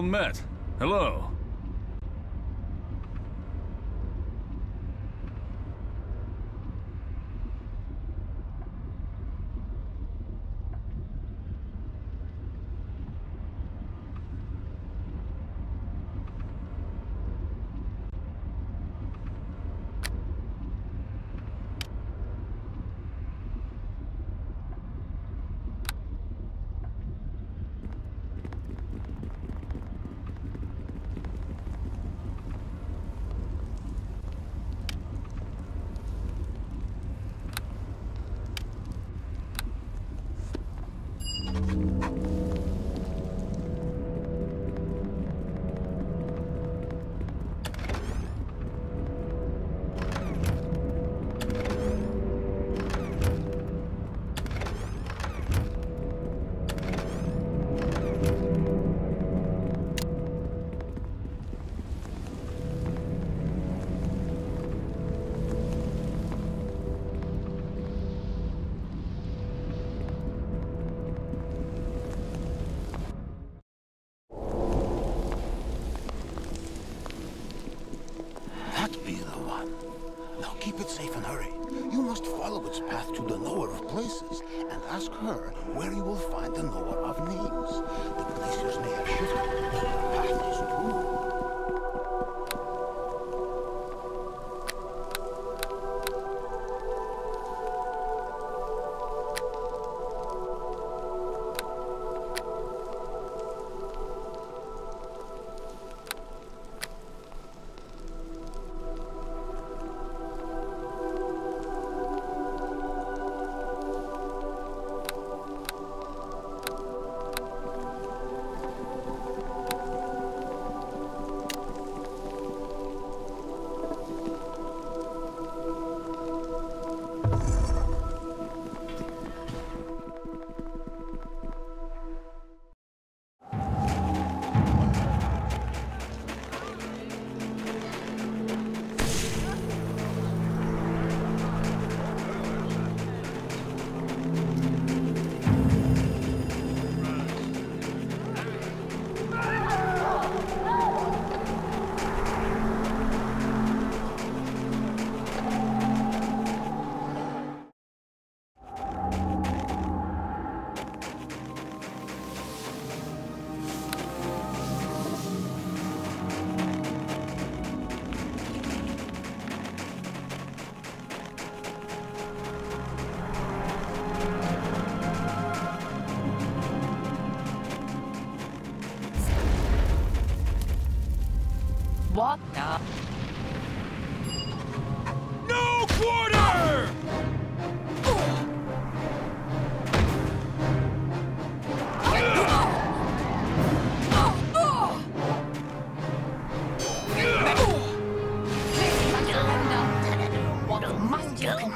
Well met. Hello. Her where you will find the knower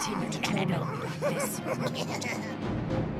continue to torment me this?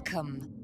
Welcome.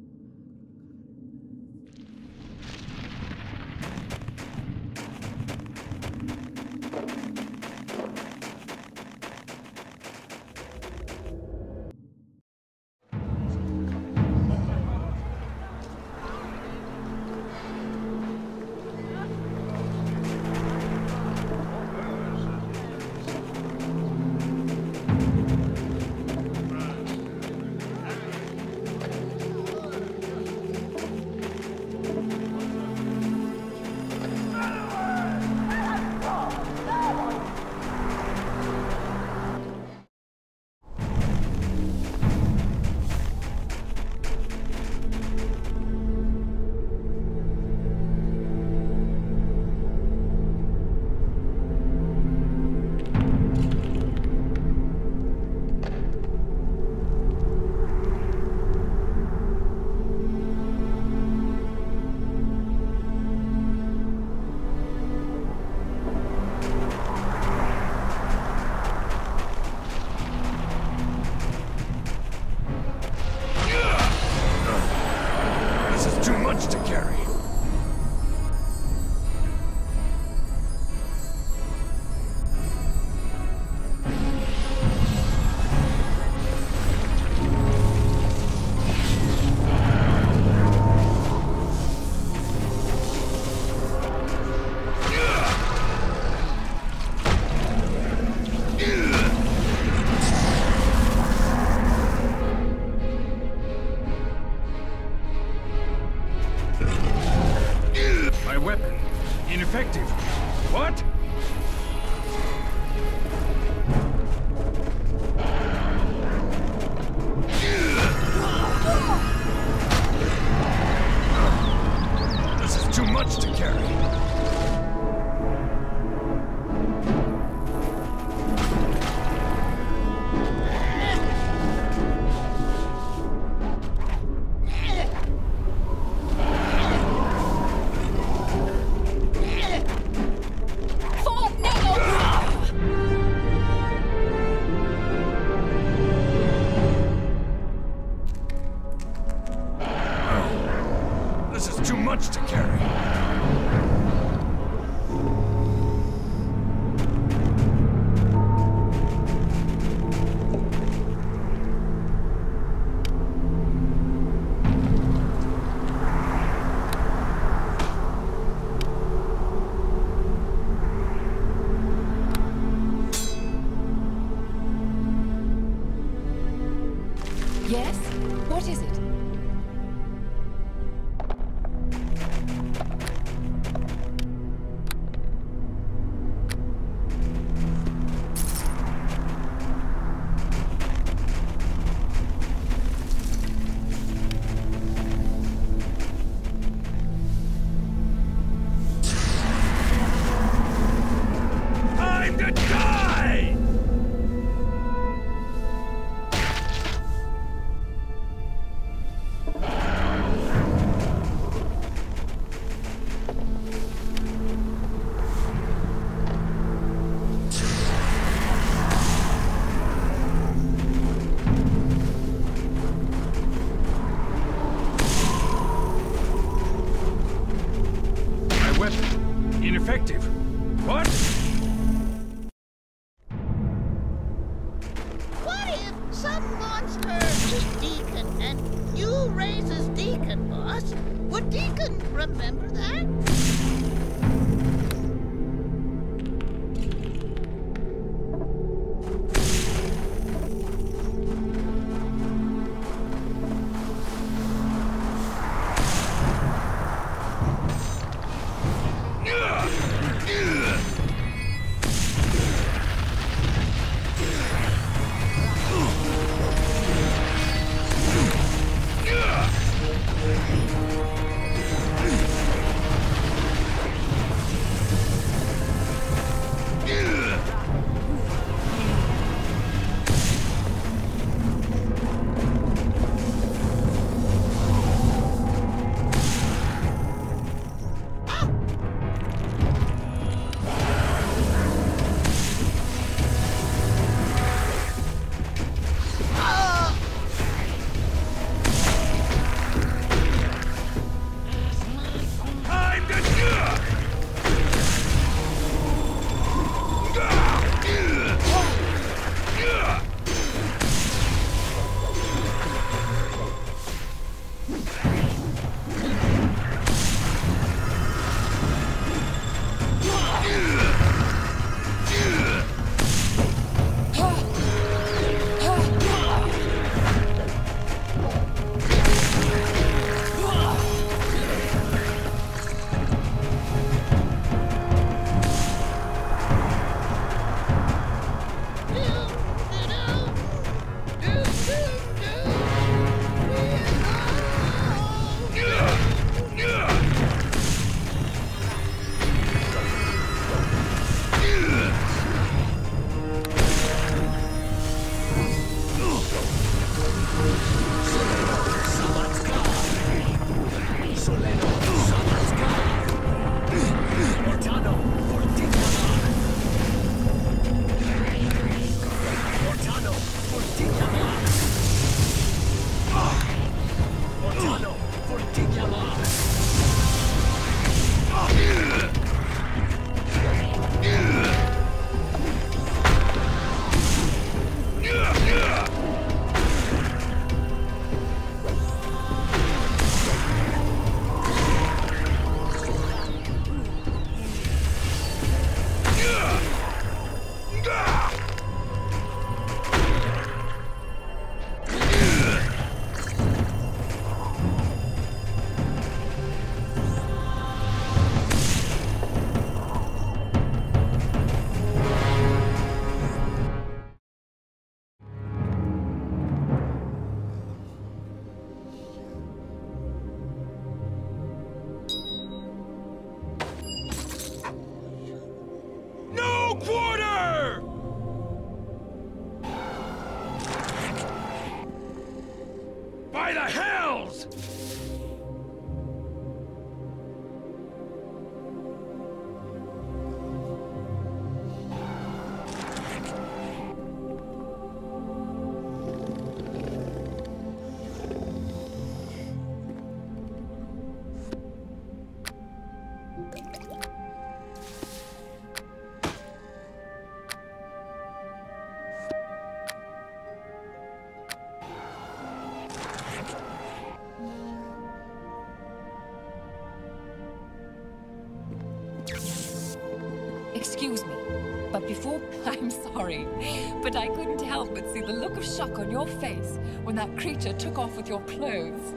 By the hells! With your clothes.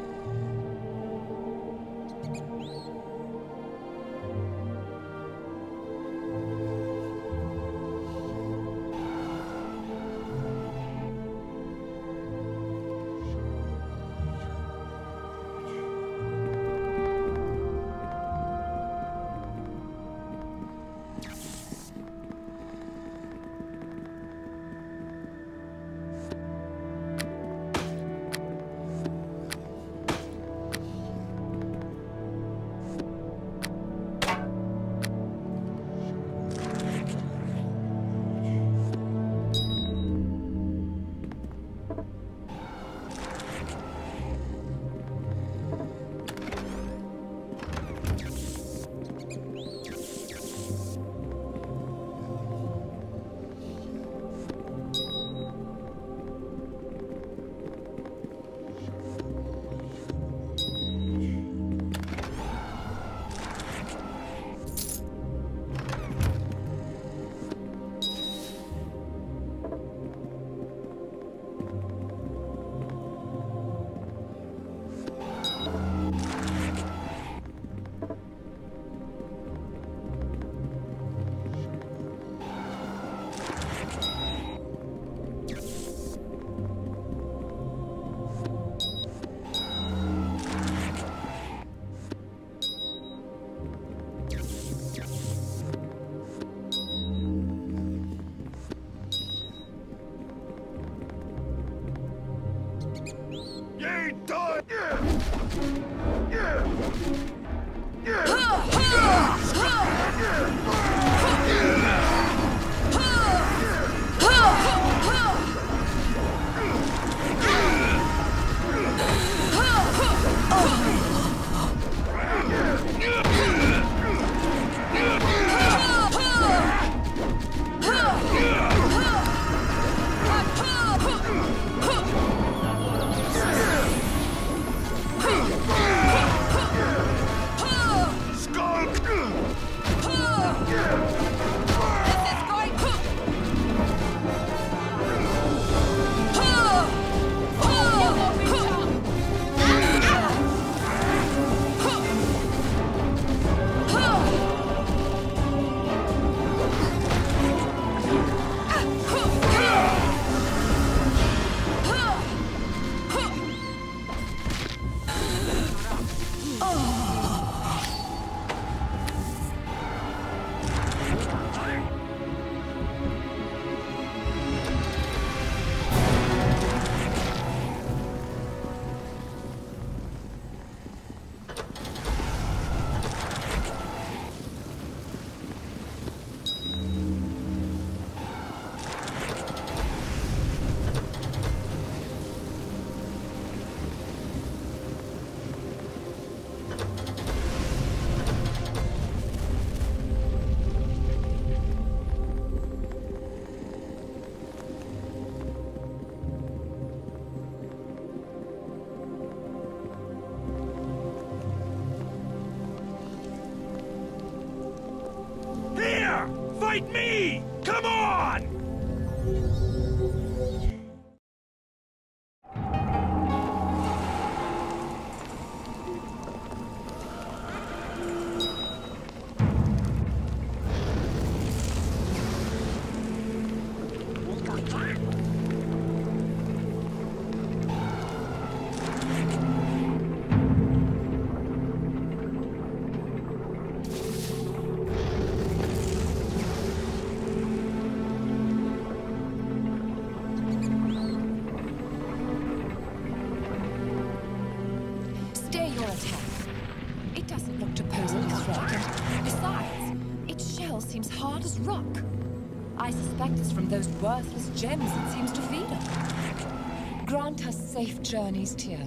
Worthless gems it seems to feed on. Grant us safe journeys, Tyr.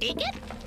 Dig it?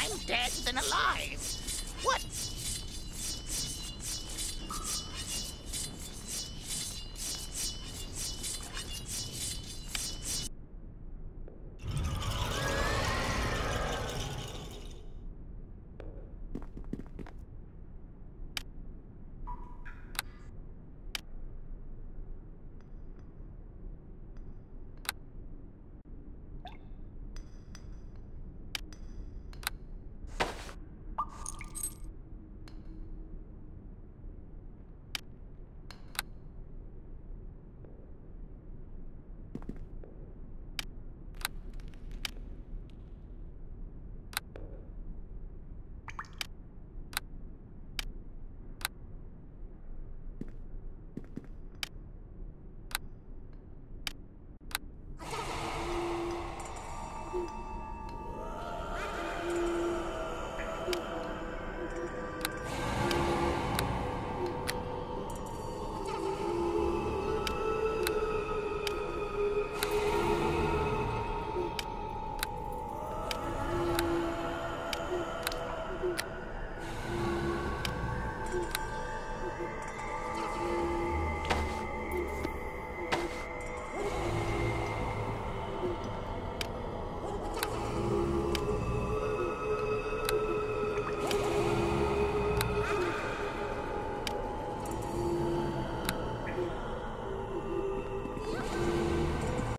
Time dead than alive.